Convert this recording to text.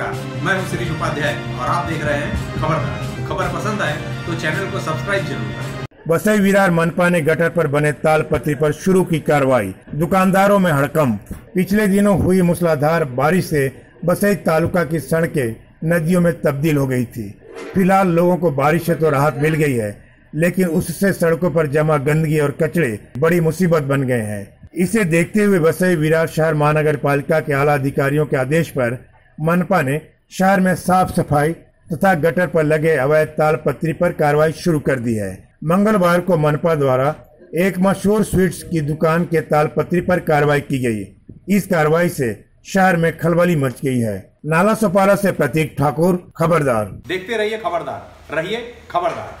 नमस्कार मैं हूँ श्री उपाध्याय और आप देख रहे हैं खबरदार खबर पसंद आए तो चैनल को सब्सक्राइब ज़रूर करें। बसई विरार मनपा ने गटर पर बने तालपत्री पर शुरू की कार्रवाई। दुकानदारों में हड़कंप। पिछले दिनों हुई मूसलाधार बारिश से बसई तालुका की सड़कें नदियों में तब्दील हो गई थी। फ़िलहाल लोगों को बारिश से तो राहत मिल गई है, लेकिन उससे सड़कों पर जमा गंदगी और कचरे बड़ी मुसीबत बन गए हैं। इसे देखते हुए बसई विरार शहर महानगर पालिका के आला अधिकारियों के आदेश पर मनपा ने शहर में साफ़ सफ़ाई तथा गटर पर लगे अवैध तालपत्री पर कार्रवाई शुरू कर दी है। मंगलवार को मनपा द्वारा एक मशहूर स्वीट्स की दुकान के तालपत्री पर कार्रवाई की गई। इस कार्रवाई से शहर में खलबली मच गई है। नाला सोपारा से प्रतीक ठाकुर, खबरदार। देखते रहिए खबरदार। रहिए खबरदार।